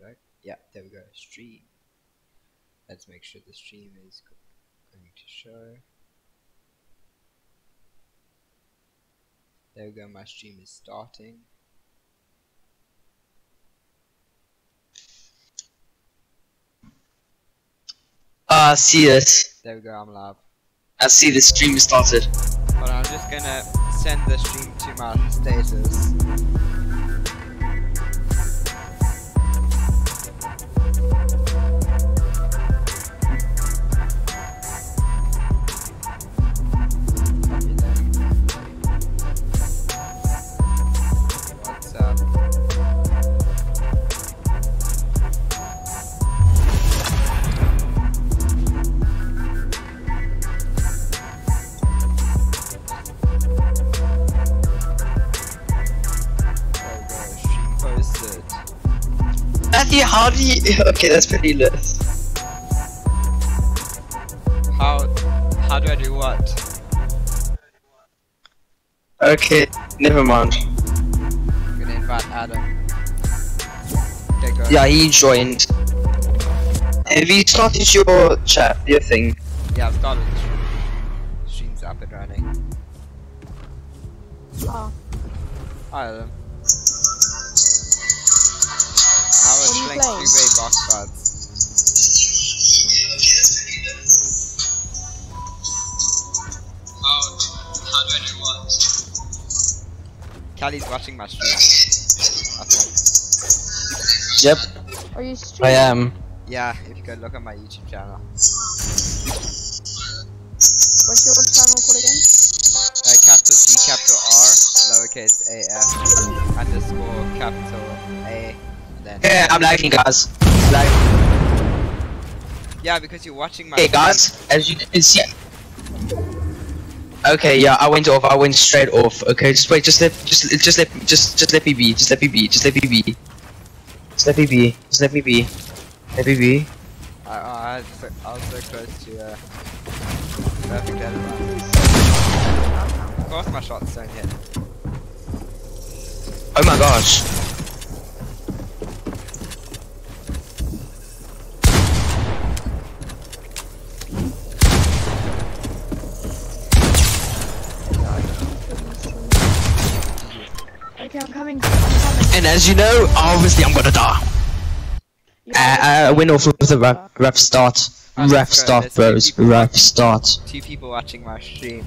sec. Yeah, there we go. Stream. Let's make sure the stream is going to show. There we go. My stream is starting. Ah, see this. There we go. I'm live. I see the stream started. Hold on, I'm just gonna send the stream to my status. How do you? Okay, that's pretty lit. How how do I do what? Okay, never mind. I'm gonna invite Adam. Okay, go. Yeah, he joined. Have you started your chat, your thing? Yeah, I've started the stream. Stream's up and running. Oh, Hi Adam. We're What are you playing playing? three-way box fights. Cally's watching my stream. I. Yep, are you streaming? I am. Yeah, if you go look at my YouTube channel. Then. Yeah, I'm lagging, guys. Lag. Yeah, because you're watching my. Okay, guys, as you can see. Okay, yeah, I went off. I went straight off. Okay, just wait. Just let, just, just let, just, just let me be. Just let me be. Just let me be. Just let me be. Just let me be. Let me be. I, I, I was so close to uh, perfect deadline. Of course, my shots don't hit. Oh my gosh. Okay, I'm coming. I'm coming. And as you know, obviously I'm gonna die. You Uh, I went off with a ref, rough start. Rough start, There's bros. people- Rough start. Two people watching my stream.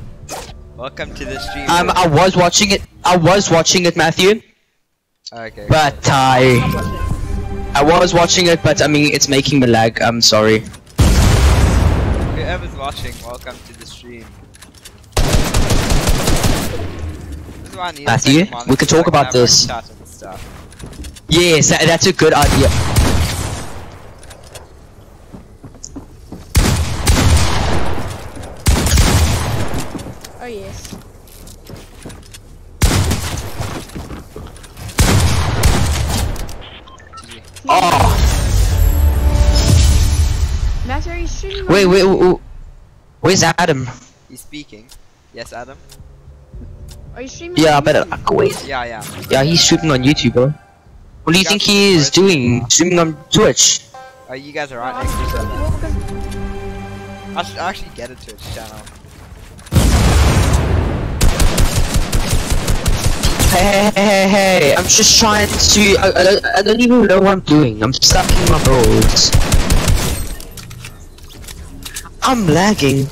Welcome to the stream. Um, I was watching it. I was watching it, Matthew. okay. But I, I was watching it, but I mean, it's making me lag. I'm sorry. Whoever's watching, welcome to the stream. This is why I need Matthew, we could talk about this. chat and stuff. Yes, that, that's a good idea. Oh yes. Ah. Oh, Matt, are you streaming? wait, on wait, wait, where's Adam? He's speaking. Yes, Adam? Are you streaming? Yeah, I better. YouTube? Wait. Yeah, yeah. Yeah, he's streaming on YouTube, bro. What do you think he is doing? Streaming on Twitch? Oh, you guys are right Oh, next to each other. well, because- I should actually get a Twitch channel. Hey, hey, hey, hey, I'm just trying to. I, I, don't- I don't even know what I'm doing. I'm sucking my balls. I'm lagging.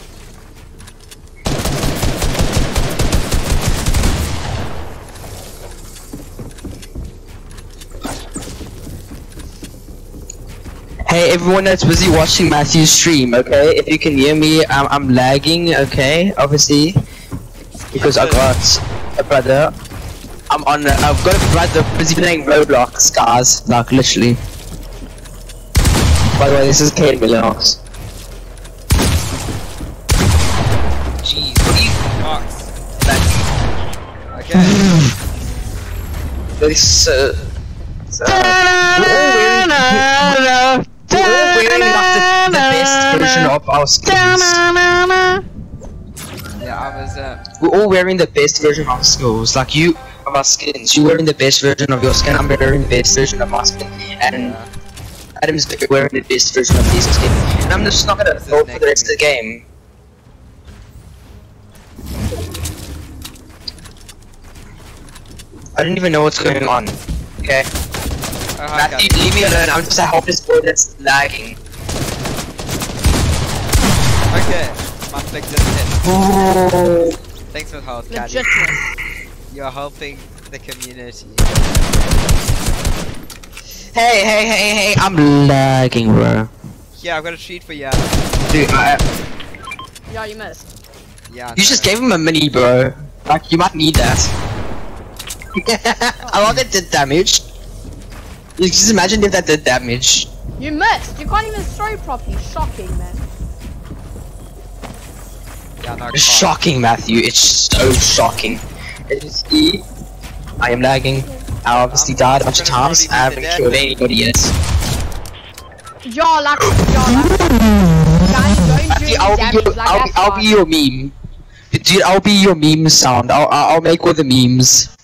Hey, everyone that's busy watching Matthew's stream, okay? If you can hear me, I'm, I'm lagging, okay? Obviously. Because I got a brother. I'm on. I've got a brother busy playing Roblox, guys. Like literally. By the way, this is Kate Millionaires. Jeez, what are you Fox? Okay. This. Uh, so, we're all wearing. We're all wearing like the, the best version of our skins. yeah, I was uh We're all wearing the best version of our skills. Like you, of our skins. You're wearing the best version of your skin. I'm wearing the best version of my skin. And Adam's wearing the best version of his skin, and I'm just not gonna vote for the rest of the game. I don't even know what's going on. Okay, Matthew, leave me alone. I'm just a helpless boy that's lagging. Okay, my flick just hit. Oh. Thanks for the help, Caddy. Legitimate. You're helping the community. Hey, hey, hey, hey! I'm lagging, bro. Yeah, I've got a treat for you. Dude, I, Yeah, you missed. Yeah. you just gave him a mini, bro. Like you might need that. I love it did damage. You just imagine if that did damage. You missed. You can't even throw properly. Shocking, man. Yeah, no, It's shocking, Matthew. It's so shocking. It is E. I am lagging. I obviously I'm died a bunch of times. I haven't killed anybody yet. You're lucky. You're don't do Matthew, I'll be your, like I'll, that. I'll be your meme. Dude, I'll be your meme sound. I'll, I'll I'll make all the memes.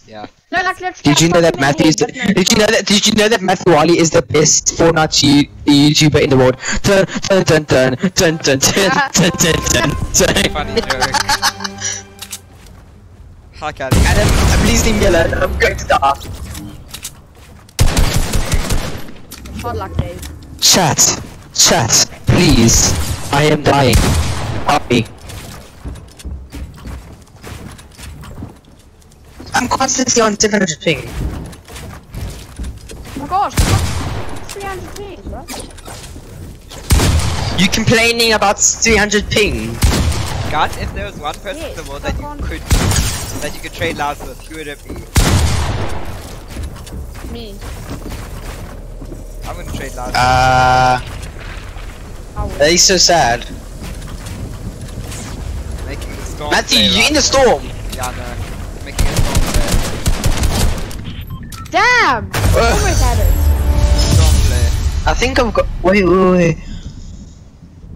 Yeah. No, like, let's Did you know that fucking Matthew is? hate, Did you know that? Did you know that Matthew Wylie is the best Fortnite YouTuber in the world? Dun dun dun dun dun dun dun ah. dun dun dun dun. Funny joke. Hi, Caddy. Adam, please leave me alone. I'm going to die. Hard luck, Dave. Chat, chat, please. I am dying. Help me. I'm constantly on 700 ping. Oh my gosh, 300 pings, bro. You complaining about 300 ping? God, if there was one person in the world that you can't- could that you could trade lives with, who would it be? Me. I'm gonna trade lives. Uh, I will. that is so sad. with making the storm. Matthew, you in the storm. Yeah, I know. Making a storm play. Damn! Almost had it. I think I've got. Wait, wait, wait.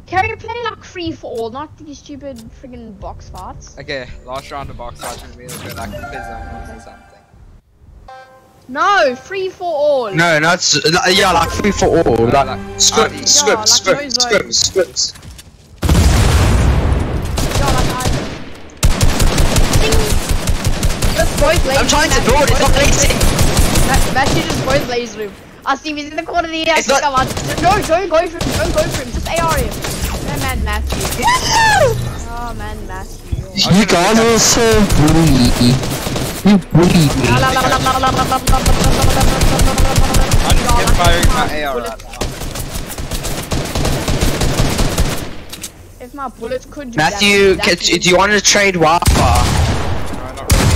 Can we play like free for all, not these stupid friggin' box fights? Okay, last round of box fights and we'll go like Fizzums or something. No, free for all. No, not s- li- yeah, like free for all. No, Like like- script, Yeah, script, like script, no script, script. Yeah, like Ivy. Ding! Both I'm trying to Matthew, do it. It's not laser- Bastion just going laser room. I see him, he's in the corner of the air. It's not- on. No, don't go for him, don't go for him, just AR him. Oh man, Matthew. oh man, Matthew. You guys are so greedy. You greedy. I'm just firing my AR right now. If my bullets could do Matthew, that, do you want to trade Wafa? No, really.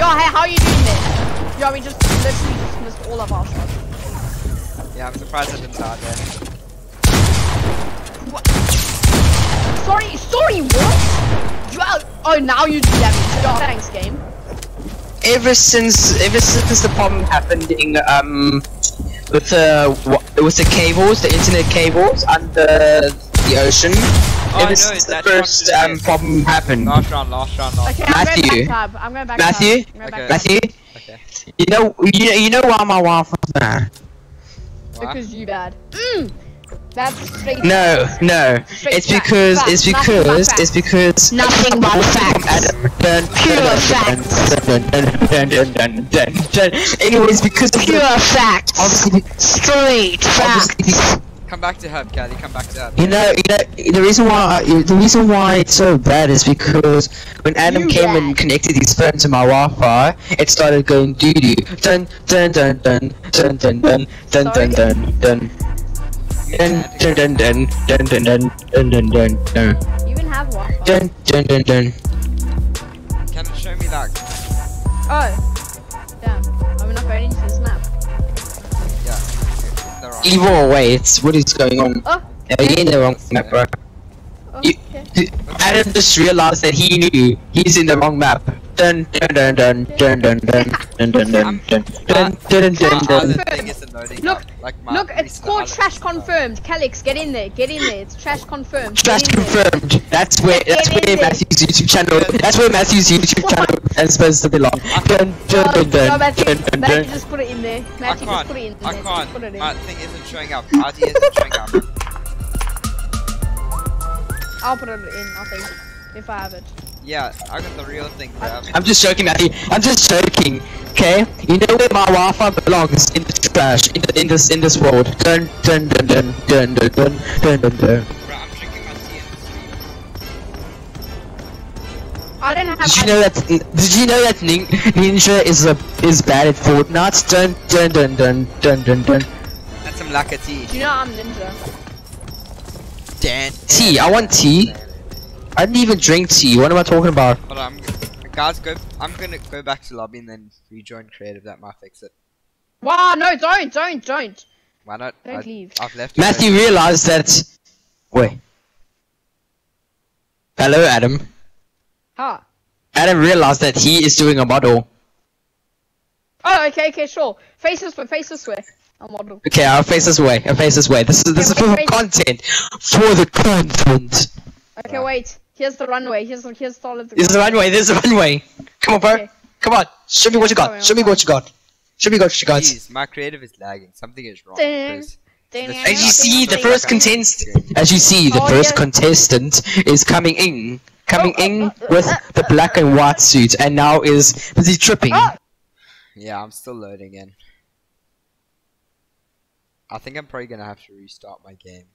Yo, hey, how are you doing this? Yo, I mean, just literally just missed all of our shots. Yeah, I'm surprised I didn't die there. Sorry, sorry, what? You are, oh, now you do damage. Yo, thanks, game. Ever since, ever since the problem happened in um with the wa- with the cables, the internet cables under the ocean. Oh, ever no, since the that first shot um problem happened. Last round, last round, last Okay, round. I'm Matthew. going back tab. I'm going back Matthew? tab. I'm going back Okay. tab. Matthew, Okay. you know, you know, you know why my Wi-Fi's there. Because you bad. Mm. That's. No, no. Straight It's facts, because facts, it's because it's because Nothing but facts. Pure facts. Anyways, because Pure the, facts. Straight obviously, Come back to Hub, Caddy. Come back to Hub. you know, you know, the reason why the reason why it's so bad is because when Adam You came and connected his phone to my Wi-Fi, it started going doo doo. Dun dun dun dun dun dun dun dun dun dun dun. Dun dun dun dun dun dun dun dun dun dun dun You even have one. dun dun dun dun. Can you show me that? Oh. Either way, it's what is going on. Oh. Yeah, you're in the wrong map, bro. You- Okay. Adam just realized that he knew he's in the wrong map. Dun dun dun dun dun dun dun dun dun dun dun dun dun dun My dun other dun. thing isn't loading Look, up, like my Look, it's called trash stuff. confirmed. Calix, get in there. Get in there. It's trash confirmed. Get Trash in there. confirmed. That's where that's Get in where there. Matthew's YouTube channel. That's where Matthew's YouTube channel is supposed to belong. Dun dun No, dun no, Matthew, dun dun Matthew, just put it in there. Matthew, just put it in there. I there. can't. Just put it in. My thing isn't showing up. RT isn't showing up. I'll put it in, I think. If I have it. Yeah, I got the real thing, bro. I'm just joking, Matthew. I'm just joking. Okay? You know where my Wi-Fi belongs? In the trash. In, the, in this in this world. Dun dun dun dun dun dun dun dun dun dun. Bro, I'm drinking my tea in the stream. I don't have Did you know that? Did you know that nin Ninja is a is bad at Fortnite? Dun dun dun dun dun dun dun. And some lacquer tea. Do you know I'm ninja? Dan. Tea. I want tea. I didn't even drink tea. What am I talking about? Hold on, I'm, guys, go. I'm gonna go back to lobby and then rejoin creative. That might fix it. Wow, no, don't, don't, don't. Why not? Don't I, leave. I've left. Matthew already. realized that. Wait. Hello, Adam. Huh. Adam realized that he is doing a model. Oh, okay, okay, sure. Face this way, face this way. I'll model. Okay, I'll face this way. I'll face this way. This is this is Okay, for wait, the wait. content. For the content. Okay, Right. wait. Here's the runway. Here's the here's all of the. This is the runway. This is the runway. Come on, bro. Okay. Come on. Show me what you Sorry, got. Show me what you got. Show me what you got. Jeez, my creative is lagging. Something is wrong. Ding. As As you see, the first ding. contestant. As you see, the Oh, first contestant is coming in. Coming Oh, oh, in oh, oh, with oh, the oh, black and white suit, and now is busy tripping. Oh, Yeah, I'm still loading in. I think I'm probably gonna have to restart my game.